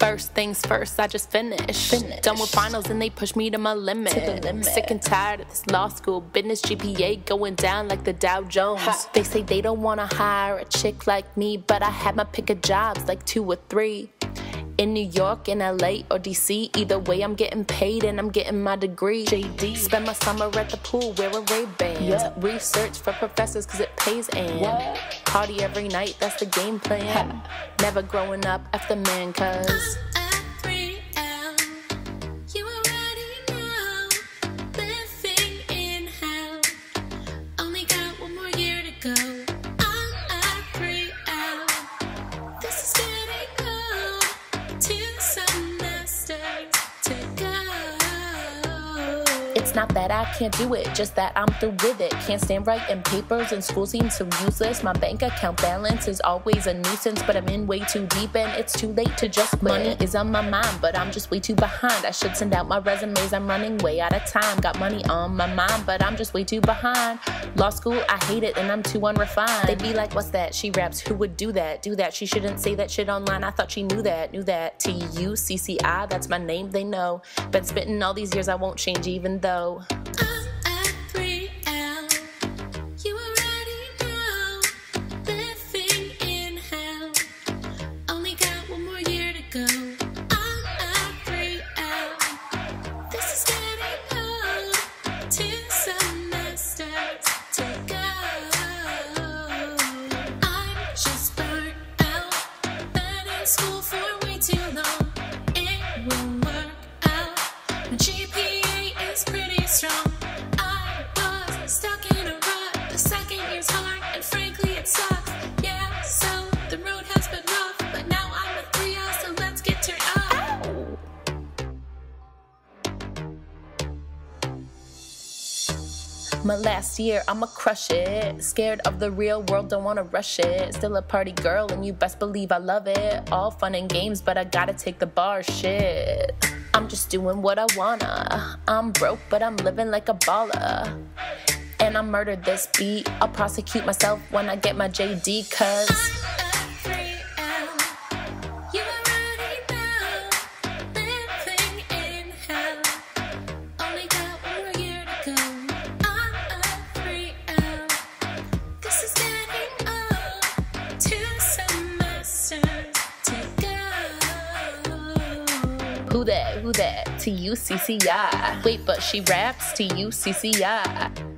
First things first, I just finished. Finish. Done with finals and they pushed me to my limit. To the limit. Sick and tired of this law school business GPA going down like the Dow Jones. Ha. They say they don't wanna hire a chick like me, but I had my pick of jobs, like two or three. In New York, in LA, or DC, either way, I'm getting paid and I'm getting my degree. JD. Spend my summer at the pool wearing Ray Bans. Yep. Research for professors cause it pays and What? party every night, that's the game plan. Never growing up after man, cause. It's not that I can't do it, just that I'm through with it. Can't stand writing papers and school seems so useless. My bank account balance is always a nuisance, but I'm in way too deep and it's too late to just quit. Money is on my mind, but I'm just way too behind. I should send out my resumes, I'm running way out of time. Got money on my mind, but I'm just way too behind. Law school, I hate it and I'm too unrefined. They'd be like, what's that? She raps, who would do that? Do that. She shouldn't say that shit online. I thought she knew that, knew that. T U C C I, that's my name, they know. Been spitting all these years, I won't change even though. I'm at 3L. You already know, living in hell. Only got one more year to go. I'm at 3L. This is getting old. Two semesters to go. I'm just burnt out. Been in school for way too long. It will My last year, I'ma crush it. Scared of the real world, don't wanna rush it. Still a party girl, and you best believe I love it. All fun and games, but I gotta take the bar shit. I'm just doing what I wanna. I'm broke, but I'm living like a baller. And I murdered this beat. I'll prosecute myself when I get my JD, cause. That? Who that? To T U C C I. Wait, but she raps to T U C C I.